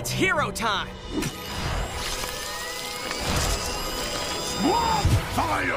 It's hero time! Swamp Fire!